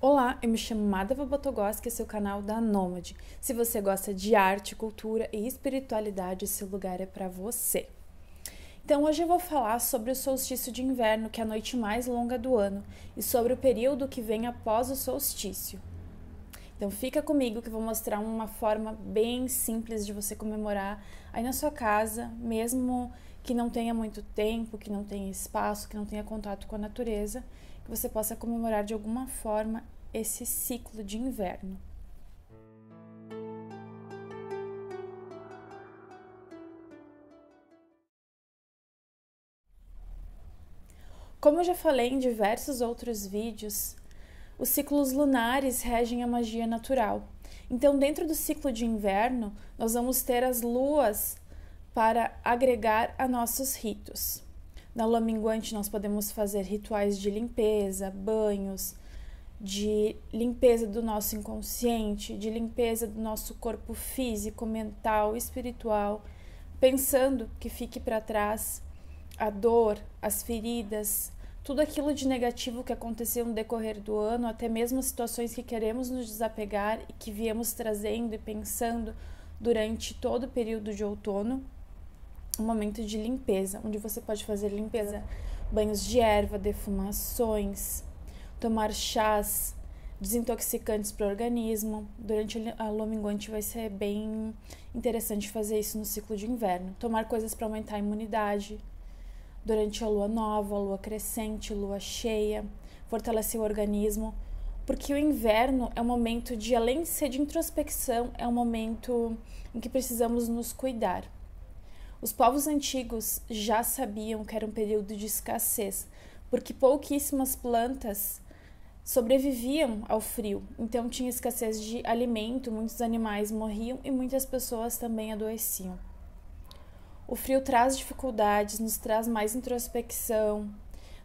Olá, eu me chamo Madava Botogoski, esse é o canal da Nômade. Se você gosta de arte, cultura e espiritualidade, esse lugar é para você. Então, hoje eu vou falar sobre o solstício de inverno, que é a noite mais longa do ano, e sobre o período que vem após o solstício. Então, fica comigo que eu vou mostrar uma forma bem simples de você comemorar aí na sua casa, mesmo que não tenha muito tempo, que não tenha espaço, que não tenha contato com a natureza que você possa comemorar de alguma forma esse ciclo de inverno. Como eu já falei em diversos outros vídeos, os ciclos lunares regem a magia natural. Então, dentro do ciclo de inverno, nós vamos ter as luas para agregar a nossos ritos. Na lua minguante, nós podemos fazer rituais de limpeza, banhos, de limpeza do nosso inconsciente, de limpeza do nosso corpo físico, mental, espiritual, pensando que fique para trás a dor, as feridas, tudo aquilo de negativo que aconteceu no decorrer do ano, até mesmo situações que queremos nos desapegar e que viemos trazendo e pensando durante todo o período de outono um momento de limpeza, onde você pode fazer limpeza, banhos de erva, defumações, tomar chás desintoxicantes para o organismo. Durante a lua minguante vai ser bem interessante fazer isso no ciclo de inverno. Tomar coisas para aumentar a imunidade. Durante a lua nova, a lua crescente, lua cheia, fortalecer o organismo, porque o inverno é um momento de, além de ser de introspecção, é um momento em que precisamos nos cuidar. Os povos antigos já sabiam que era um período de escassez, porque pouquíssimas plantas sobreviviam ao frio, então tinha escassez de alimento, muitos animais morriam e muitas pessoas também adoeciam. O frio traz dificuldades, nos traz mais introspecção.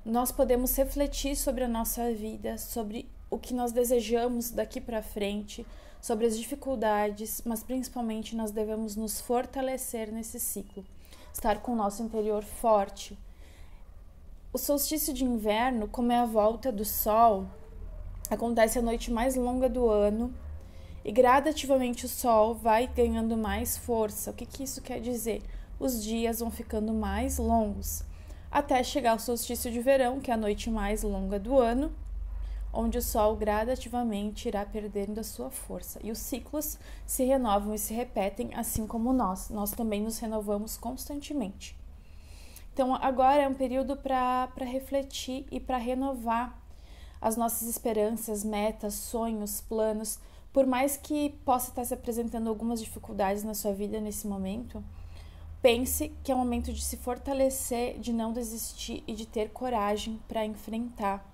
Nós podemos refletir sobre a nossa vida, sobre o que nós desejamos daqui para frente, sobre as dificuldades, mas principalmente nós devemos nos fortalecer nesse ciclo, estar com o nosso interior forte. O solstício de inverno, como é a volta do sol, acontece a noite mais longa do ano e gradativamente o sol vai ganhando mais força. O que, que isso quer dizer? Os dias vão ficando mais longos, até chegar ao solstício de verão, que é a noite mais longa do ano, onde o Sol gradativamente irá perdendo a sua força. E os ciclos se renovam e se repetem, assim como nós. Nós também nos renovamos constantemente. Então, agora é um período para refletir e para renovar as nossas esperanças, metas, sonhos, planos. Por mais que possa estar se apresentando algumas dificuldades na sua vida nesse momento, pense que é o momento de se fortalecer, de não desistir e de ter coragem para enfrentar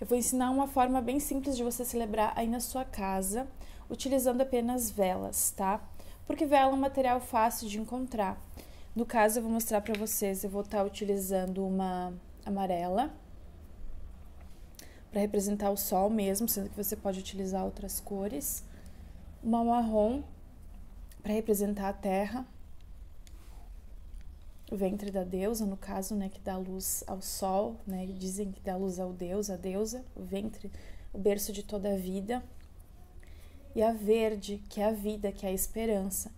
eu vou ensinar uma forma bem simples de você celebrar aí na sua casa, utilizando apenas velas, tá? Porque vela é um material fácil de encontrar. No caso, eu vou mostrar para vocês, eu vou estar tá utilizando uma amarela para representar o sol mesmo, sendo que você pode utilizar outras cores. Uma marrom para representar a terra ventre da deusa, no caso, né, que dá luz ao sol, né, dizem que dá luz ao deus, a deusa, o ventre, o berço de toda a vida, e a verde, que é a vida, que é a esperança.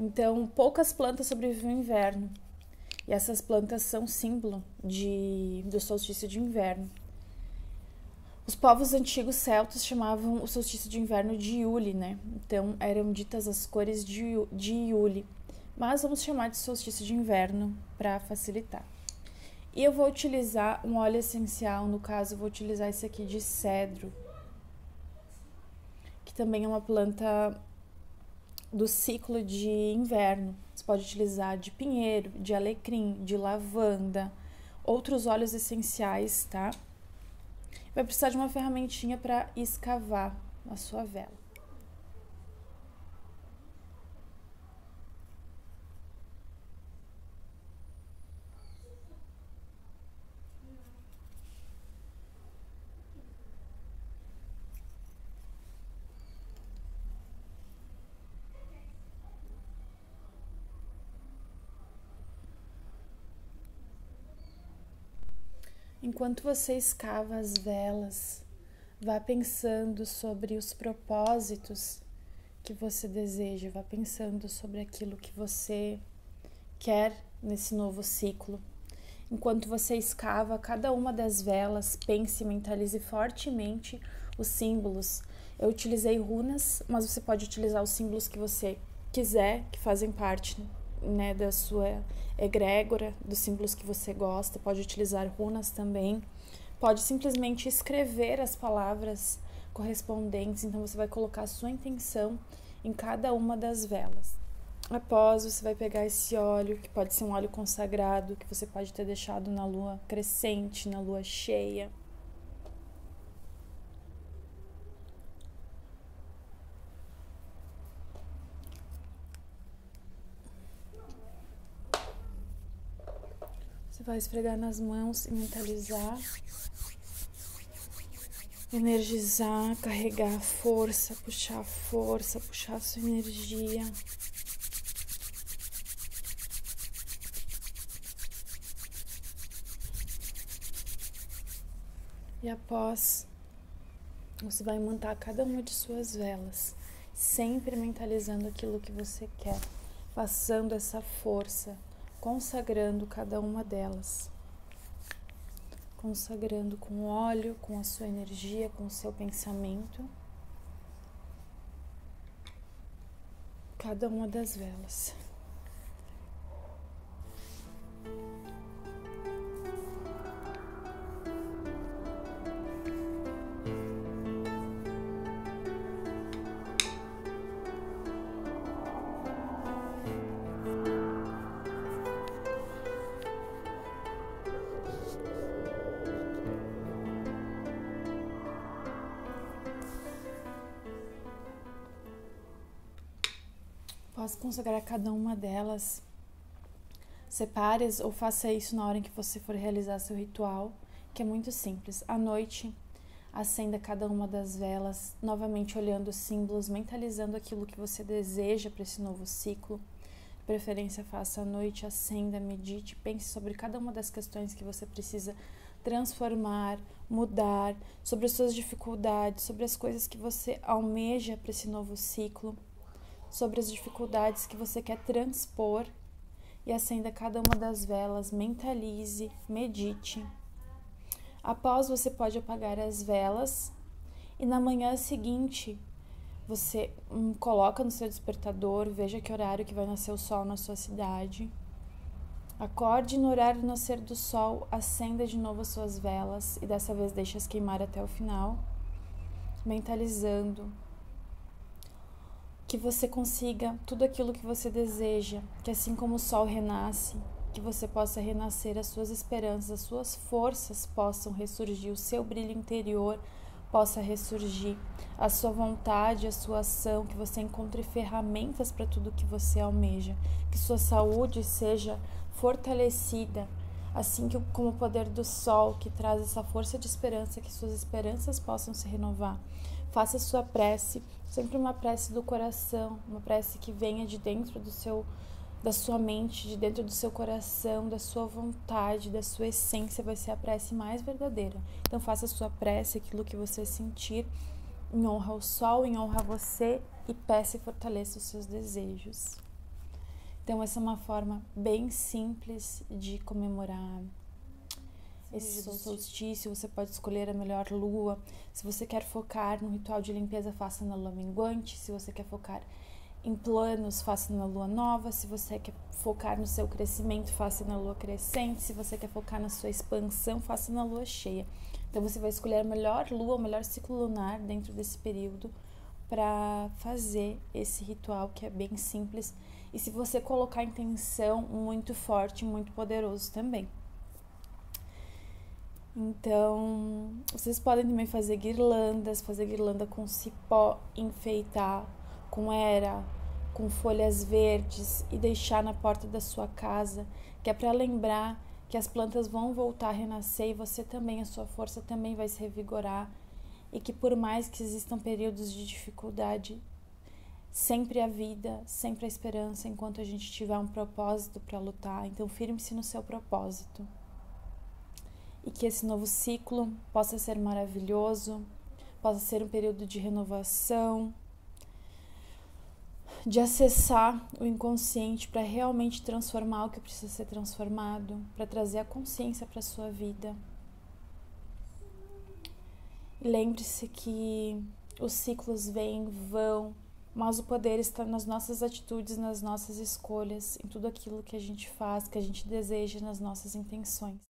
Então, poucas plantas sobrevivem ao inverno, e essas plantas são símbolo de, do solstício de inverno. Os povos antigos celtas chamavam o solstício de inverno de Yule, né? Então, eram ditas as cores de, de Yule mas vamos chamar de solstício de inverno para facilitar. E eu vou utilizar um óleo essencial, no caso, vou utilizar esse aqui de cedro, que também é uma planta do ciclo de inverno. Você pode utilizar de pinheiro, de alecrim, de lavanda, outros óleos essenciais, tá? Vai precisar de uma ferramentinha para escavar a sua vela. Enquanto você escava as velas Vá pensando sobre os propósitos que você deseja, vá pensando sobre aquilo que você quer nesse novo ciclo. Enquanto você escava cada uma das velas, pense e mentalize fortemente os símbolos. Eu utilizei runas, mas você pode utilizar os símbolos que você quiser, que fazem parte né, da sua egrégora, dos símbolos que você gosta. Pode utilizar runas também. Pode simplesmente escrever as palavras correspondentes. Então você vai colocar a sua intenção em cada uma das velas. Após, você vai pegar esse óleo, que pode ser um óleo consagrado, que você pode ter deixado na lua crescente, na lua cheia. Vai esfregar nas mãos e mentalizar energizar, carregar força, puxar força, puxar sua energia. E após, você vai montar cada uma de suas velas, sempre mentalizando aquilo que você quer, passando essa força, consagrando cada uma delas consagrando com óleo, com a sua energia, com o seu pensamento, cada uma das velas. Após consagrar cada uma delas, separe ou faça isso na hora em que você for realizar seu ritual, que é muito simples. À noite, acenda cada uma das velas, novamente olhando os símbolos, mentalizando aquilo que você deseja para esse novo ciclo. De preferência, faça à noite, acenda, medite, pense sobre cada uma das questões que você precisa transformar, mudar, sobre as suas dificuldades, sobre as coisas que você almeja para esse novo ciclo sobre as dificuldades que você quer transpor e acenda cada uma das velas, mentalize, medite. Após você pode apagar as velas e na manhã seguinte você hum, coloca no seu despertador, veja que horário que vai nascer o sol na sua cidade. Acorde no horário do nascer do sol, acenda de novo as suas velas e dessa vez deixe-as queimar até o final, mentalizando que você consiga tudo aquilo que você deseja, que assim como o sol renasce, que você possa renascer, as suas esperanças, as suas forças possam ressurgir, o seu brilho interior possa ressurgir, a sua vontade, a sua ação, que você encontre ferramentas para tudo que você almeja, que sua saúde seja fortalecida, assim que como o poder do sol que traz essa força de esperança, que suas esperanças possam se renovar. Faça sua prece, sempre uma prece do coração, uma prece que venha de dentro do seu da sua mente, de dentro do seu coração, da sua vontade, da sua essência, vai ser a prece mais verdadeira. Então faça sua prece, aquilo que você sentir, em honra ao sol, em honra a você e peça e fortaleça os seus desejos. Então essa é uma forma bem simples de comemorar esse solstício, você pode escolher a melhor lua. Se você quer focar no ritual de limpeza, faça na lua minguante. Se você quer focar em planos, faça na lua nova. Se você quer focar no seu crescimento, faça na lua crescente. Se você quer focar na sua expansão, faça na lua cheia. Então você vai escolher a melhor lua, o melhor ciclo lunar dentro desse período para fazer esse ritual que é bem simples. E se você colocar intenção muito forte, muito poderoso também. Então, vocês podem também fazer guirlandas, fazer guirlanda com cipó, enfeitar com era, com folhas verdes e deixar na porta da sua casa, que é para lembrar que as plantas vão voltar a renascer e você também, a sua força também vai se revigorar e que por mais que existam períodos de dificuldade, sempre a vida, sempre a esperança enquanto a gente tiver um propósito para lutar. Então, firme-se no seu propósito e que esse novo ciclo possa ser maravilhoso, possa ser um período de renovação, de acessar o inconsciente para realmente transformar o que precisa ser transformado, para trazer a consciência para sua vida. Lembre-se que os ciclos vêm, vão, mas o poder está nas nossas atitudes, nas nossas escolhas, em tudo aquilo que a gente faz, que a gente deseja, nas nossas intenções.